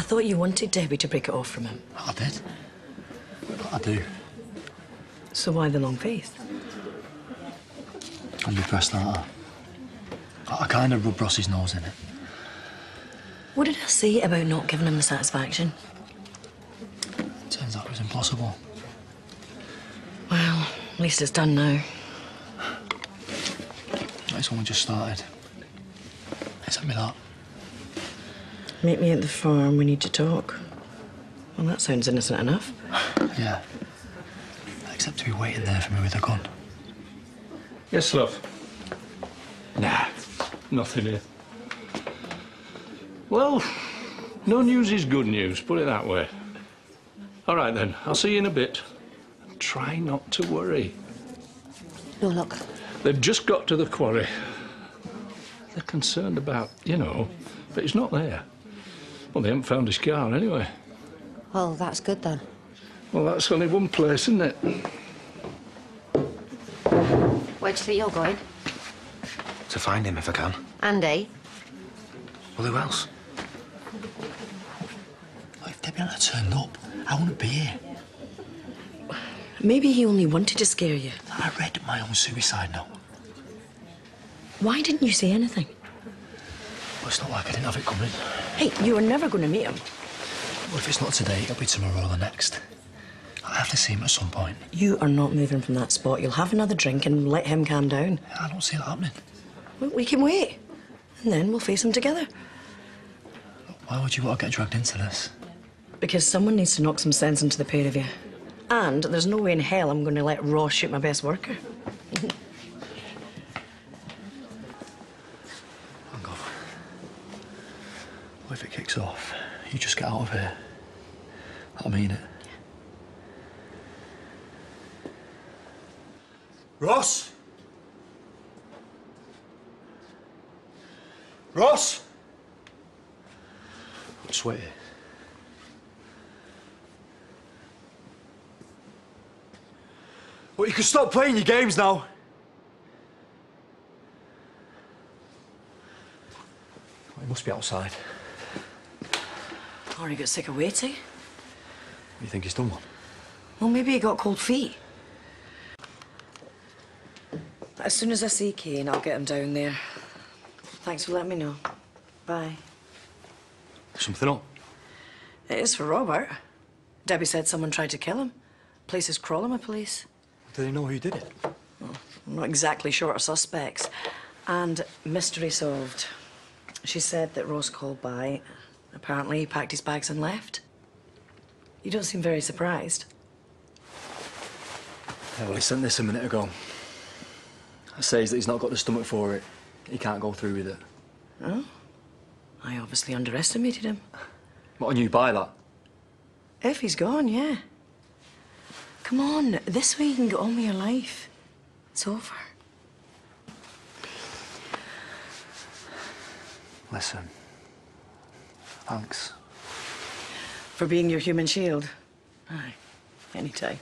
I thought you wanted Debbie to break it off from him. I did. I do. So why the long face? I'm depressed, aren't I? Kind of rub Ross's nose in it. What did I say about not giving him the satisfaction? It Turns out it was impossible. Well, at least it's done now. It's only just started. It's me that. Meet me at the farm. We need to talk. Well, that sounds innocent enough. Yeah. Except to be waiting there for me with a gun. Yes, love. Nah, nothing here. Well, no news is good news, put it that way. All right then, I'll see you in a bit. Try not to worry. No, look. They've just got to the quarry. They're concerned about, you know, but it's not there. Well, they haven't found his car anyway. Well, that's good then. Well, that's only one place, isn't it? Where do you think you're going? To find him if I can. Andy? Well, who else? Well, if Debbie hadn't turned up, I wouldn't be here. Maybe he only wanted to scare you. I read my own suicide note. Why didn't you say anything? It's not like I didn't have it coming. Hey, you were never going to meet him. Well, if it's not today, it'll be tomorrow or the next. I'll have to see him at some point. You are not moving from that spot. You'll have another drink and let him calm down. I don't see that happening. Well, we can wait. And then we'll face him together. Why would you want to get dragged into this? Because someone needs to knock some sense into the pair of you. And there's no way in hell I'm going to let Ross shoot my best worker. Hang on. What if it kicks off? You just get out of here. I mean it. Ross? Ross? Just wait here. Well, you can stop playing your games now. He must be outside. Or he got sick of waiting. You think he's done one? Well, maybe he got cold feet. As soon as I see Cain, I'll get him down there. Thanks for letting me know. Bye. Something up? It is for Robert. Debbie said someone tried to kill him. Place is crawling with police. Do they know who did it? I'm not exactly sure of suspects. And mystery solved. She said that Ross called by. Apparently, he packed his bags and left. You don't seem very surprised. Yeah, well, he sent this a minute ago. It says that he's not got the stomach for it. He can't go through with it. Oh? I obviously underestimated him. What, and you buy that? If he's gone, yeah. Come on, this way you can get on with your life. It's over. Listen. Thanks. For being your human shield. Aye, anytime.